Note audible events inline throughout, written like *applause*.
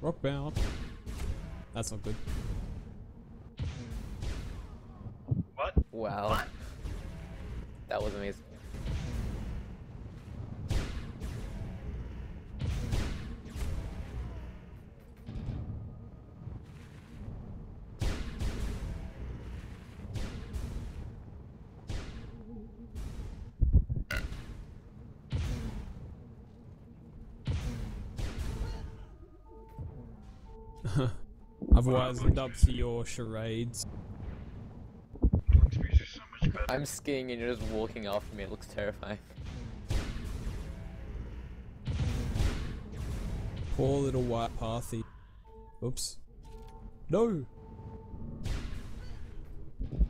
Rock bound. That's not good. What? Wow. That was amazing. *laughs* Otherwise, end up to your charades. Looks are so much better. I'm skiing and you're just walking after me. It looks terrifying. Poor little white pathy. Oops. No!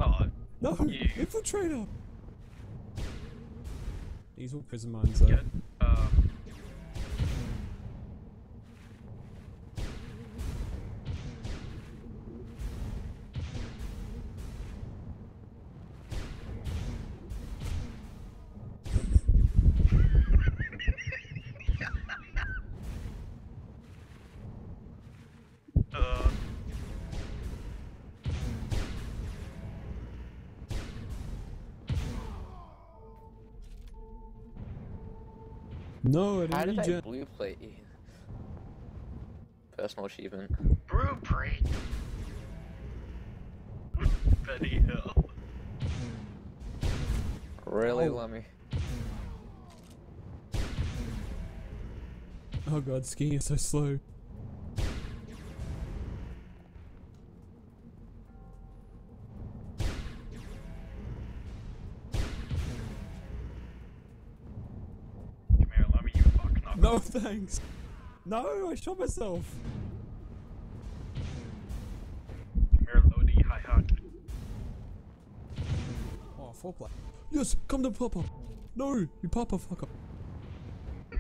Oh, No! You- Infiltrator! These were prison mines though. get, No, I How didn't did I regen. blue plate you? Personal achievement. Blueprint. Benny Hill. Really, Oh. Lummy? Oh god, skiing is so slow. *laughs* No thanks! No, I shot myself! Come here, Lodi hi hat. Oh, four play. Yes, come to Papa! No, you Papa fucker! *laughs*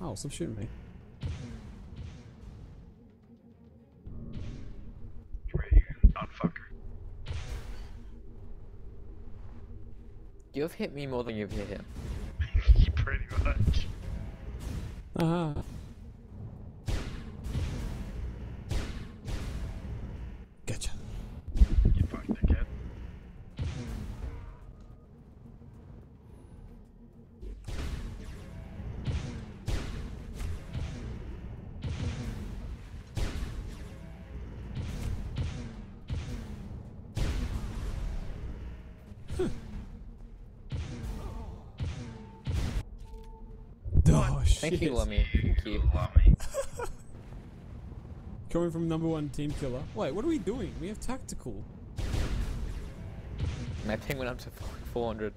Oh, stop shooting me. You've hit me more than you've hit him. Much. Ah. Gotcha. Oh, shit. Thank you, Lummy. Thank you. Lummy. *laughs* Coming from number one team killer. Wait, what are we doing? We have tactical. My ping went up to 400.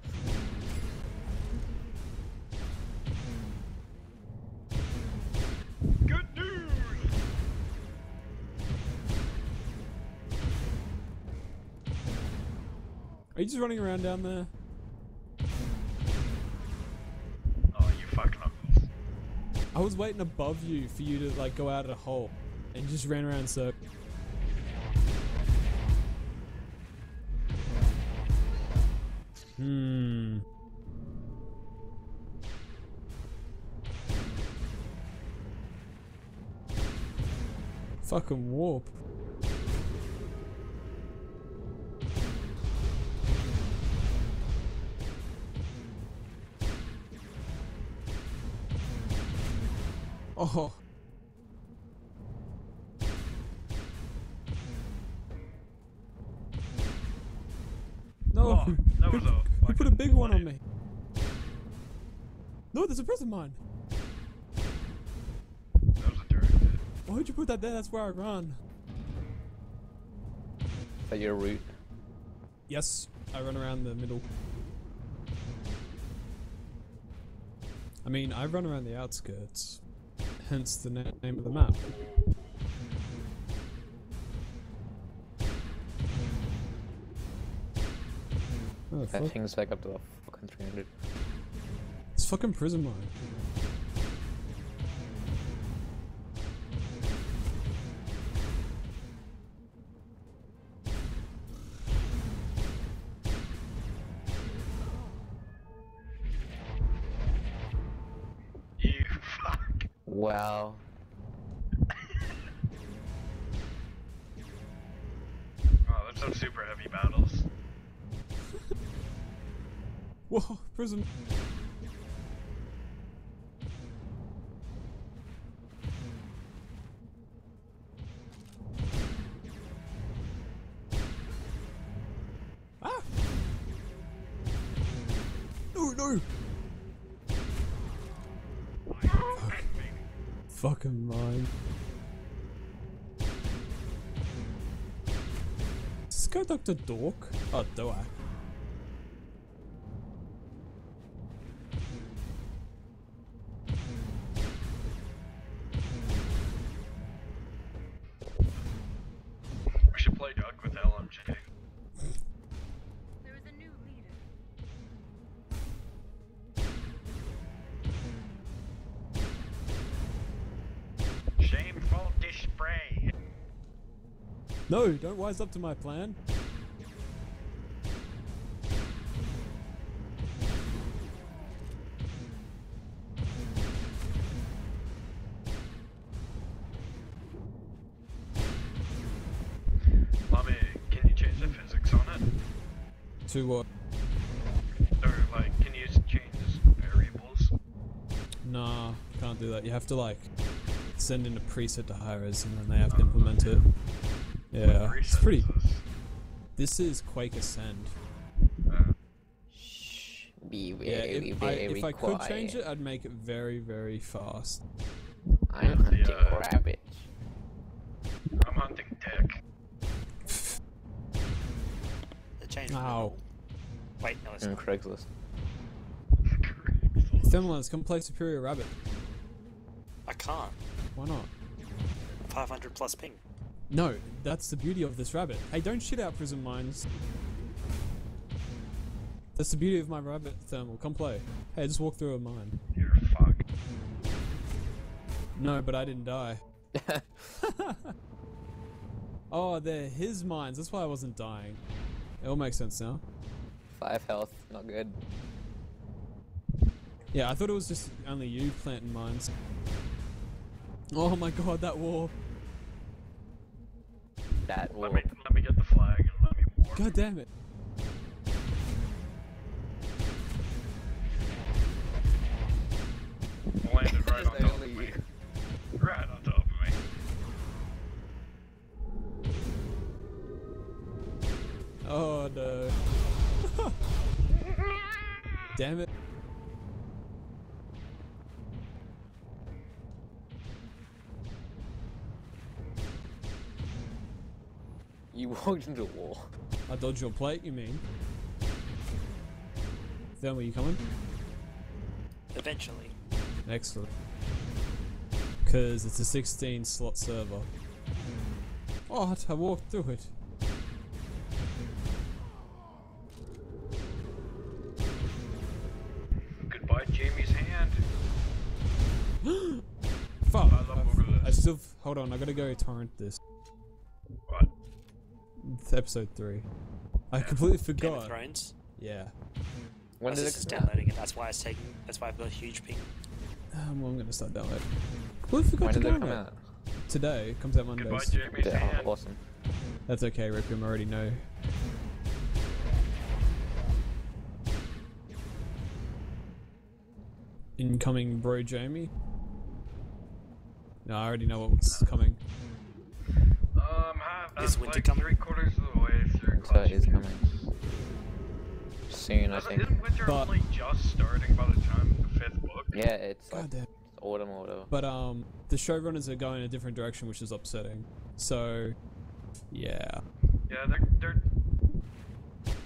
Good news! Are you just running around down there? Was waiting above you for you to like go out of a hole, and you just ran around circle. Hmm. Fucking warp. Oh. No, Oh, that was a who put a big one on me? No, there's a prison mine. That was a direct hit. Why would you put that there? That's where I run. Is that your route? Yes, I run around the middle. I mean, I run around the outskirts, hence the na- name of the map. Oh, That fuck. ping's back up to the fucking 300. It's fucking prison mine. Wow. Oh, that's some super heavy battles. Whoa, prison. Ah! No, no! Fucking mine. Does this guy Dr. Dork? Oh, Doak. No, don't wise up to my plan. Mommy, can you change the physics on it? To what? Or like, can you change variables? Nah, can't do that. You have to like send in a preset to Hi-Rez and then they have to implement it. Yeah, What it's pretty. is this? This is Quake Ascend. Uh, Shh. Be Yeah, very, if I, very if I could change it. I'd make it very, very fast. I'm the, hunting uh, rabbits. I'm hunting dick. The change. Ow. Wait, no, it's On not. Craigslist. Thermalens, come play Superior Rabbit. I can't. Why not? 500 plus ping. No, that's the beauty of this rabbit. Hey, don't shit out prison mines. That's the beauty of my rabbit thermal. Come play. Hey, just walk through a mine. You're fucked. No, but I didn't die. *laughs* *laughs* oh, they're his mines. That's why I wasn't dying. It all makes sense now. Five health, not good. Yeah, I thought it was just only you planting mines. Oh my god, that wall. That. Let me let me get the flag and let me war. God damn it. Landed right on top of me. you. Right on top of me. Oh no. *laughs* damn it. Walked into a wall. I dodged your plate, you mean? Thermal, you coming? Eventually. Excellent. Because it's a 16 slot server. What? I walked through it. Goodbye, Jaime's hand. *gasps* Fuck. I love I've- over I this. still. Hold on, I gotta go torrent this. What? It's episode 3. I completely forgot. Game of forgot. Thrones. Yeah. When I was did just it downloading it. That's why it's taking. That's why I've got a huge ping. Um, well, I'm gonna start downloading. Completely forgot When to did it come out? Today. It comes out Goodbye, Mondays. Yeah, hand. awesome. That's okay, Requiem. I already know. Incoming bro Jamie. No, I already know what's coming. Half, Is winter like coming? three quarters of the way through. Winter Clash is coming. Soon, I think. isn't winter But- only just starting by the time the fifth book? Yeah, it's like God damn. autumn or whatever. But um, the showrunners are going a different direction, which is upsetting. So, yeah. Yeah, they're they're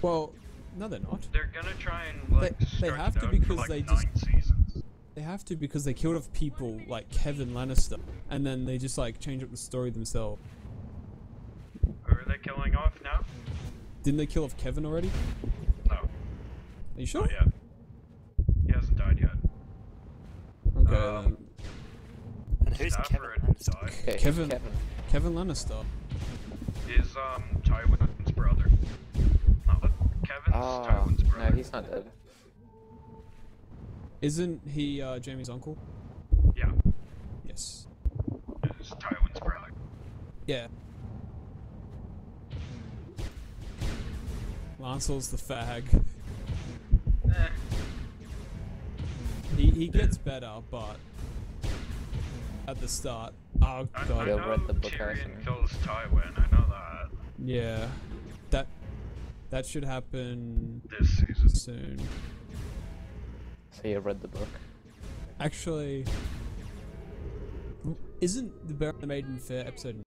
Well, no, they're not. they're gonna try and like They- they have it to out because like, they nine just- seasons. They have to because they killed off people like Kevin Lannister, and then they just like change up the story themselves. Who are they killing off now? Didn't they kill off Kevin already? No, Are you sure? not yet. He hasn't died yet. Okay. Um, then. And who's Kevin Stafford Lannister? died. Okay, Kevin- Kevin. Kevin Lannister. Is um Tywin's brother? No, Kevin's Ah, Tywin's brother. no, he's not dead. Isn't he uh, Jaime's uncle? Yeah, Yes. is Tywin's brother. Yeah. Lancel's the fag. Eh, He he gets better, but at the start, oh I, I god, Yeah, know read the book, Tyrion kills Tywin, I know that. yeah, that that should happen This season. soon. So you read the book. Actually, isn't the Bear and the Maiden Fair episode